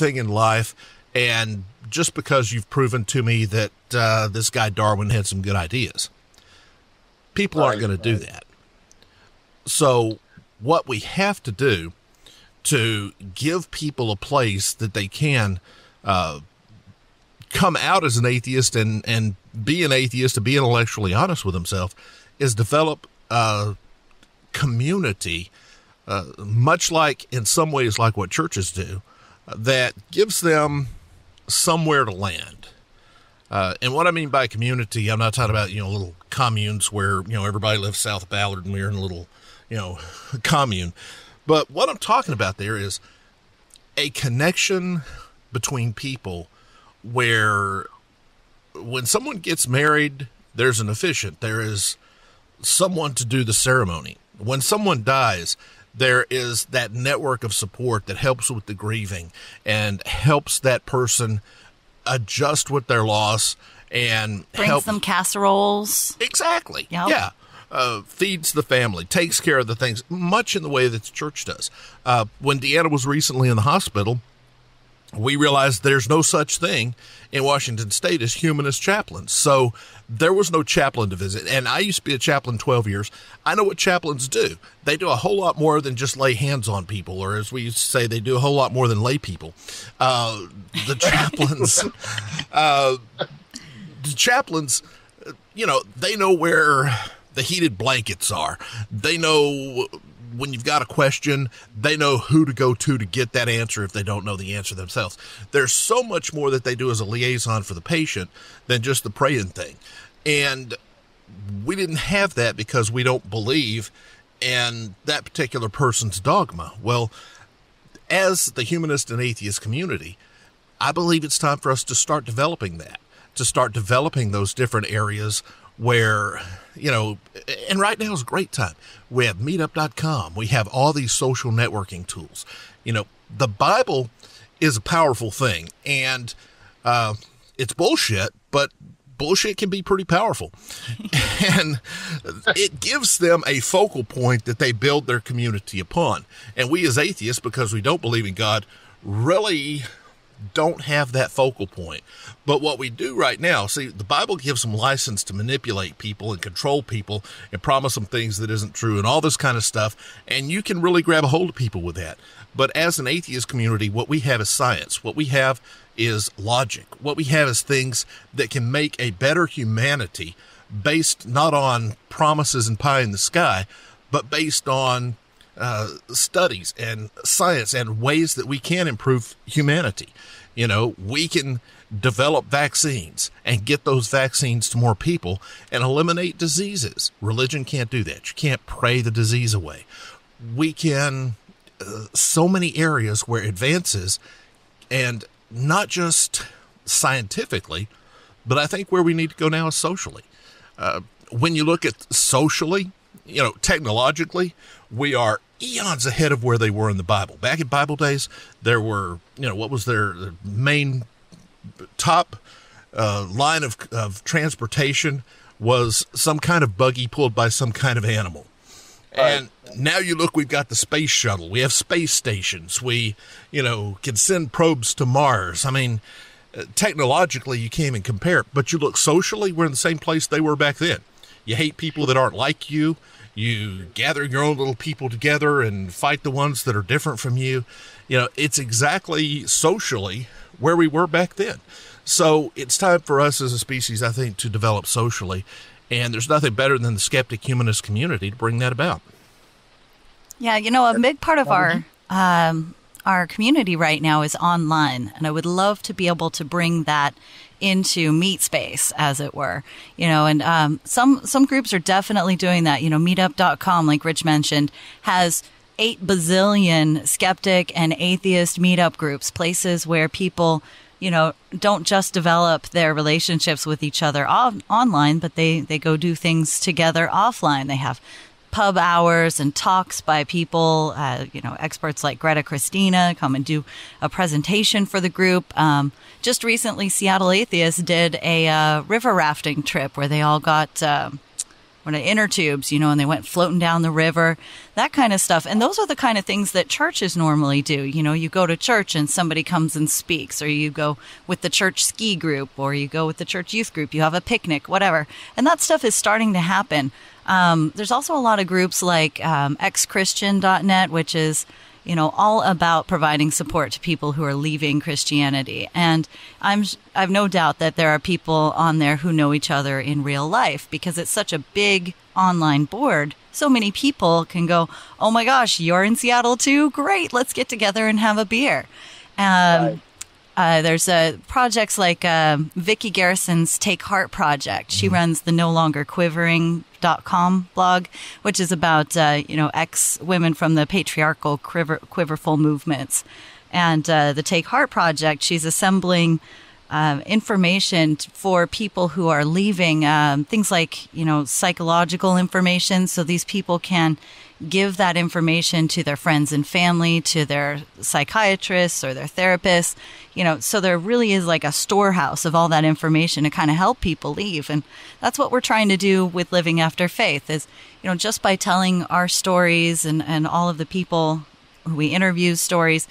thing in life, and just because you've proven to me that uh, this guy Darwin had some good ideas, people aren't going to do that. So, what we have to do to give people a place that they can uh, come out as an atheist and, and be an atheist to be intellectually honest with himself is develop a community, uh, much like in some ways like what churches do, that gives them somewhere to land. Uh, and what I mean by community, I'm not talking about you know little communes where you know everybody lives south of Ballard and we're in a little you know commune. But what I'm talking about there is a connection between people where when someone gets married, there's an officiant, there is someone to do the ceremony. When someone dies, there is that network of support that helps with the grieving and helps that person adjust with their loss and Brings help them casseroles. Exactly. Yep. Yeah. Uh, feeds the family, takes care of the things, much in the way that the church does. Uh, when Deanna was recently in the hospital, we realized there's no such thing in Washington State as humanist chaplains. So there was no chaplain to visit. And I used to be a chaplain 12 years. I know what chaplains do. They do a whole lot more than just lay hands on people, or as we used to say, they do a whole lot more than lay people. Uh, the chaplains, uh, the chaplains, uh, you know, they know where the heated blankets are. They know when you've got a question, they know who to go to to get that answer if they don't know the answer themselves. There's so much more that they do as a liaison for the patient than just the praying thing. And we didn't have that because we don't believe in that particular person's dogma. Well, as the humanist and atheist community, I believe it's time for us to start developing that, to start developing those different areas where, you know, and right now is a great time. We have meetup.com, we have all these social networking tools. You know, the Bible is a powerful thing and uh, it's bullshit, but bullshit can be pretty powerful. and it gives them a focal point that they build their community upon. And we as atheists, because we don't believe in God, really don't have that focal point. But what we do right now, see, the Bible gives them license to manipulate people and control people and promise them things that isn't true and all this kind of stuff. And you can really grab a hold of people with that. But as an atheist community, what we have is science. What we have is logic. What we have is things that can make a better humanity based not on promises and pie in the sky, but based on uh, studies and science and ways that we can improve humanity. You know, we can develop vaccines and get those vaccines to more people and eliminate diseases. Religion can't do that. You can't pray the disease away. We can, uh, so many areas where advances and not just scientifically, but I think where we need to go now is socially. Uh, when you look at socially, you know, technologically, we are eons ahead of where they were in the Bible. Back in Bible days, there were, you know, what was their, their main top uh, line of, of transportation was some kind of buggy pulled by some kind of animal. And now you look, we've got the space shuttle. We have space stations. We, you know, can send probes to Mars. I mean, uh, technologically, you can't even compare. But you look socially, we're in the same place they were back then. You hate people that aren't like you. You gather your own little people together and fight the ones that are different from you. You know, it's exactly socially where we were back then. So it's time for us as a species, I think, to develop socially. And there's nothing better than the skeptic humanist community to bring that about. Yeah, you know, a big part of our um, our community right now is online, and I would love to be able to bring that into meet space, as it were. You know, and um, some some groups are definitely doing that. You know, Meetup.com, like Rich mentioned, has eight bazillion skeptic and atheist meetup groups, places where people you know, don't just develop their relationships with each other on- online, but they, they go do things together offline. They have pub hours and talks by people, uh, you know, experts like Greta Christina come and do a presentation for the group. Um, just recently, Seattle Atheists did a uh, river rafting trip where they all got. Uh, what are inner tubes, you know, and they went floating down the river, that kind of stuff. And those are the kind of things that churches normally do. You know, you go to church and somebody comes and speaks, or you go with the church ski group, or you go with the church youth group, you have a picnic, whatever. And that stuff is starting to happen. Um, there's also a lot of groups like um, xchristian.net, which is you know, all about providing support to people who are leaving Christianity. And I'm, I've no doubt that there are people on there who know each other in real life because it's such a big online board. So many people can go, oh my gosh, you're in Seattle too? Great, let's get together and have a beer. Um, right. Uh, there's uh, projects like uh, Vyckie Garrison's Take Heart project. She mm-hmm. runs the No Longer Quivering.com blog, which is about, uh, you know, ex women from the patriarchal quiver, quiverful movements. And uh, the Take Heart project, she's assembling um, information for people who are leaving, um, things like, you know, psychological information. So these people can give that information to their friends and family, to their psychiatrists or their therapists, you know, so there really is like a storehouse of all that information to kind of help people leave. And that's what we're trying to do with Living After Faith is, you know, just by telling our stories and, and all of the people who we interview stories,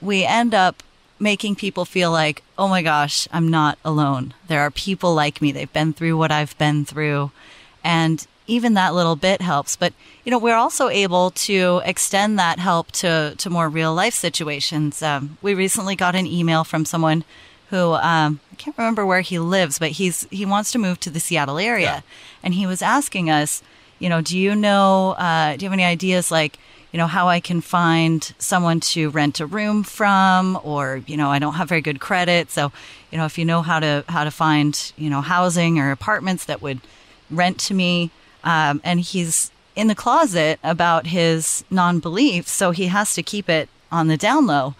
we end up making people feel like, oh my gosh, I'm not alone. There are people like me. They've been through what I've been through. And even that little bit helps. But, you know, we're also able to extend that help to, to more real life situations. Um, we recently got an email from someone who um, I can't remember where he lives, but he's he wants to move to the Seattle area, yeah. and he was asking us, you know, do you know, uh, do you have any ideas like, you know, how I can find someone to rent a room from, or you know, I don't have very good credit, so you know, if you know how to how to find you know housing or apartments that would rent to me, um, and he's in the closet about his non belief, so he has to keep it on the down low.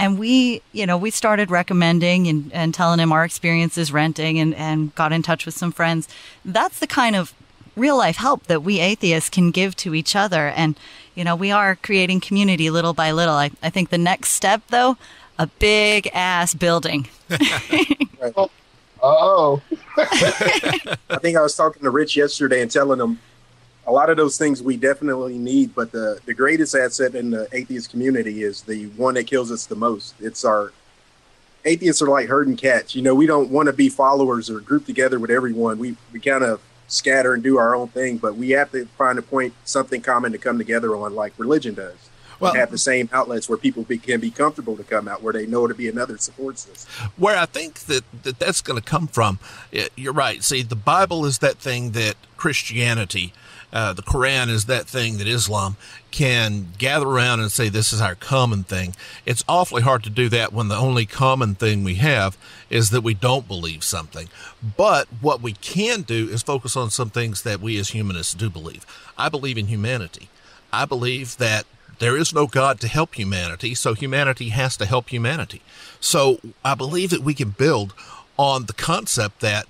And we, you know, we started recommending and, and telling him our experiences renting and, and got in touch with some friends. That's the kind of real life help that we atheists can give to each other. And, you know, we are creating community little by little. I, I think the next step, though, a big ass building. oh. I think I was talking to Rich yesterday and telling him a lot of those things we definitely need, but the, the greatest asset in the atheist community is the one that kills us the most. It's our atheists are like herding cats. You know, we don't want to be followers or group together with everyone. We we kind of scatter and do our own thing, but we have to find a point, something common to come together on, like religion does well, have the same outlets where people be, can be comfortable to come out, where they know to be another support system. Where I think that, that that's going to come from, you're right. See, the Bible is that thing that Christianity, uh, the Quran is that thing that Islam can gather around and say this is our common thing. It's awfully hard to do that when the only common thing we have is that we don't believe something. But what we can do is focus on some things that we as humanists do believe. I believe in humanity. I believe that there is no God to help humanity, so humanity has to help humanity. So I believe that we can build on the concept that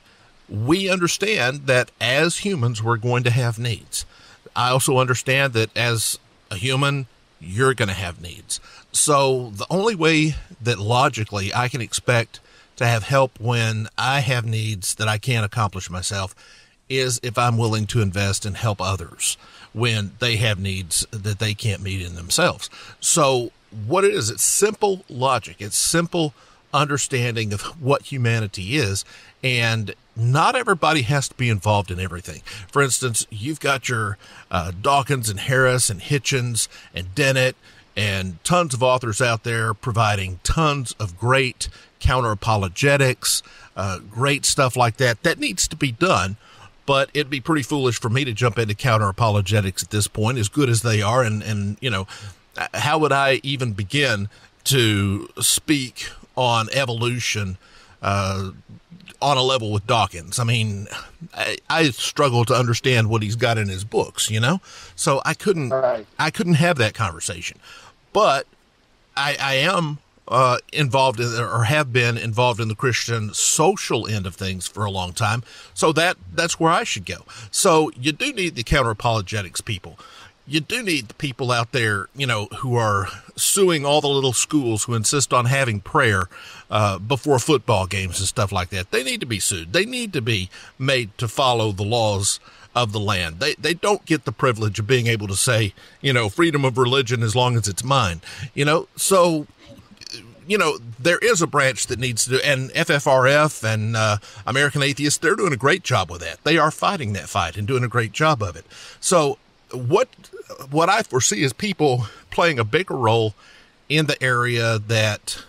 we understand that as humans, we're going to have needs. I also understand that as a human, you're going to have needs. So the only way that logically I can expect to have help when I have needs that I can't accomplish myself is if I'm willing to invest and help others when they have needs that they can't meet in themselves. So, what it is, it's simple logic, it's simple understanding of what humanity is. And not everybody has to be involved in everything. For instance, you've got your uh, Dawkins and Harris and Hitchens and Dennett and tons of authors out there providing tons of great counter apologetics, uh, great stuff like that. That needs to be done but it'd be pretty foolish for me to jump into counter apologetics at this point, as good as they are. And, and, you know, how would I even begin to speak on evolution, uh, on a level with Dawkins. I mean, I, I, struggle to understand what he's got in his books, you know. So I couldn't, right. I couldn't have that conversation. But I, I am uh, involved in, or have been involved in the Christian social end of things for a long time. So that that's where I should go. So you do need the counter apologetics people. You do need the people out there, you know, who are suing all the little schools who insist on having prayer uh, before football games and stuff like that. They need to be sued. They need to be made to follow the laws of the land. They they don't get the privilege of being able to say, you know, freedom of religion as long as it's mine. You know, so you know, there is a branch that needs to do, and FFRF and uh, American Atheists, they're doing a great job with that. They are fighting that fight and doing a great job of it. So, what what I foresee is people playing a bigger role in the area that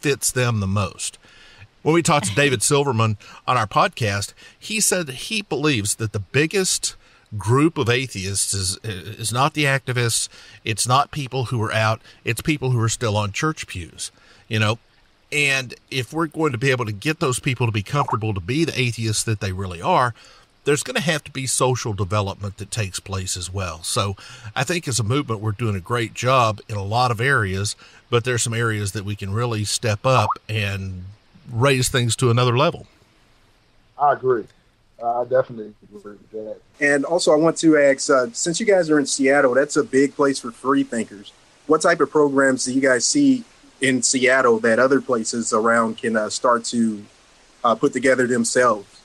fits them the most. When we talked to David Silverman on our podcast, he said he believes that the biggest group of atheists is is not the activists, it's not people who are out, it's people who are still on church pews you know and if we're going to be able to get those people to be comfortable to be the atheists that they really are there's going to have to be social development that takes place as well so i think as a movement we're doing a great job in a lot of areas but there's some areas that we can really step up and raise things to another level i agree I definitely agree with that. And also, I want to ask uh, since you guys are in Seattle, that's a big place for free thinkers. What type of programs do you guys see in Seattle that other places around can uh, start to uh, put together themselves?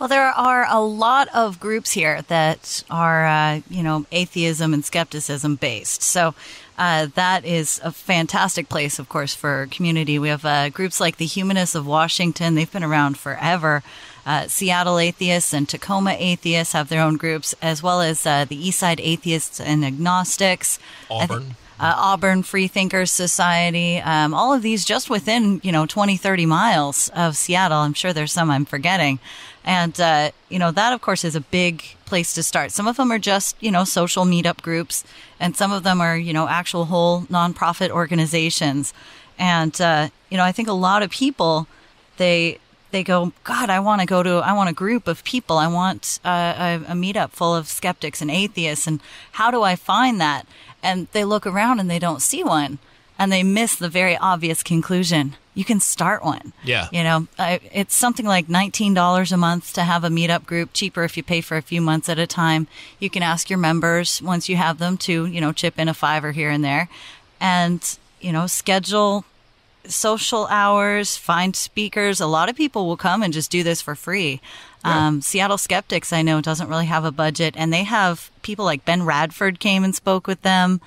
Well, there are a lot of groups here that are, uh, you know, atheism and skepticism based. So uh, that is a fantastic place, of course, for community. We have uh, groups like the Humanists of Washington. They've been around forever. Uh, Seattle Atheists and Tacoma Atheists have their own groups, as well as uh, the Eastside Atheists and Agnostics. Auburn uh, Auburn Freethinkers Society, um, all of these just within, you know, 20, 30 miles of Seattle. I'm sure there's some I'm forgetting. And, uh, you know, that of course is a big place to start. Some of them are just, you know, social meetup groups, and some of them are, you know, actual whole nonprofit organizations. And, uh, you know, I think a lot of people, they, they go, God, I want to go to, I want a group of people. I want uh, a, a meetup full of skeptics and atheists. And how do I find that? and they look around and they don't see one and they miss the very obvious conclusion. You can start one. Yeah. You know, it's something like $19 a month to have a meetup group, cheaper if you pay for a few months at a time. You can ask your members once you have them to, you know, chip in a fiver here and there and, you know, schedule social hours, find speakers. A lot of people will come and just do this for free. Yeah. Um, Seattle Skeptics, I know, doesn't really have a budget, and they have people like Ben Radford came and spoke with them.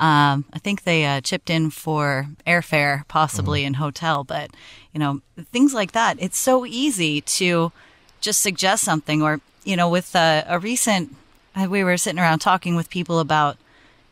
Um, I think they uh, chipped in for airfare, possibly mm-hmm. in hotel, but you know things like that. It's so easy to just suggest something, or you know, with uh, a recent, uh, we were sitting around talking with people about,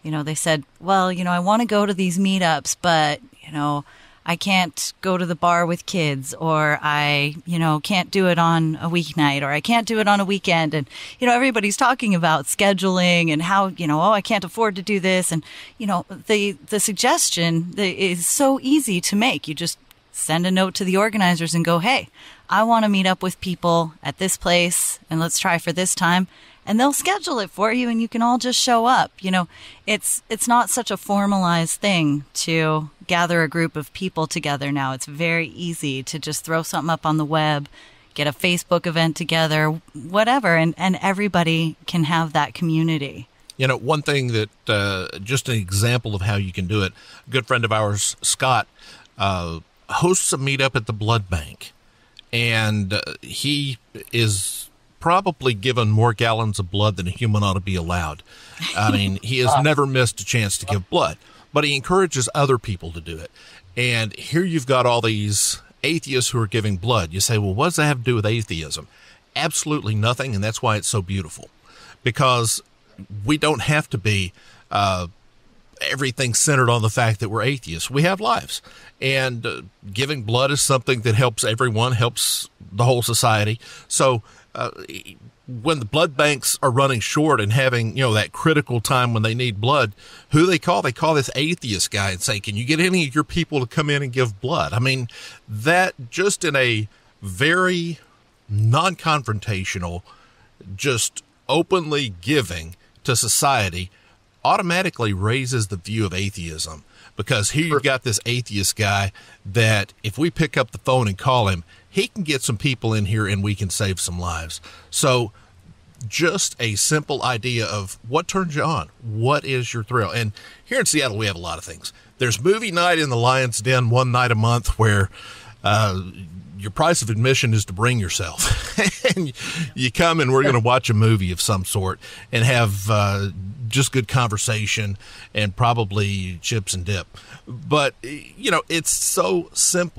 you know, they said, well, you know, I want to go to these meetups, but you know, I can't go to the bar with kids or I, you know, can't do it on a weeknight or I can't do it on a weekend. And, you know, everybody's talking about scheduling and how, you know, oh, I can't afford to do this. And, you know, the, the suggestion is so easy to make. You just send a note to the organizers and go, Hey, I want to meet up with people at this place and let's try for this time and they'll schedule it for you and you can all just show up. You know, it's it's not such a formalized thing to gather a group of people together now. It's very easy to just throw something up on the web, get a Facebook event together, whatever, and, and everybody can have that community. You know, one thing that, uh, just an example of how you can do it, a good friend of ours, Scott, uh, hosts a meetup at the blood bank. And uh, he is probably given more gallons of blood than a human ought to be allowed. I mean, he has never missed a chance to give blood, but he encourages other people to do it. And here you've got all these atheists who are giving blood. You say, well, what does that have to do with atheism? Absolutely nothing. And that's why it's so beautiful because we don't have to be, uh, everything centered on the fact that we're atheists. We have lives, and uh, giving blood is something that helps everyone, helps the whole society. So uh, when the blood banks are running short and having you know that critical time when they need blood who they call? They call this atheist guy and say can you get any of your people to come in and give blood? I mean that just in a very non-confrontational just openly giving to society automatically raises the view of atheism. Because here you've got this atheist guy that if we pick up the phone and call him he can get some people in here and we can save some lives. So, just a simple idea of what turns you on. What is your thrill? And here in Seattle, we have a lot of things. There's movie night in the Lion's Den one night a month where uh, your price of admission is to bring yourself. and you come and we're going to watch a movie of some sort and have uh, just good conversation and probably chips and dip. But, you know, it's so simple.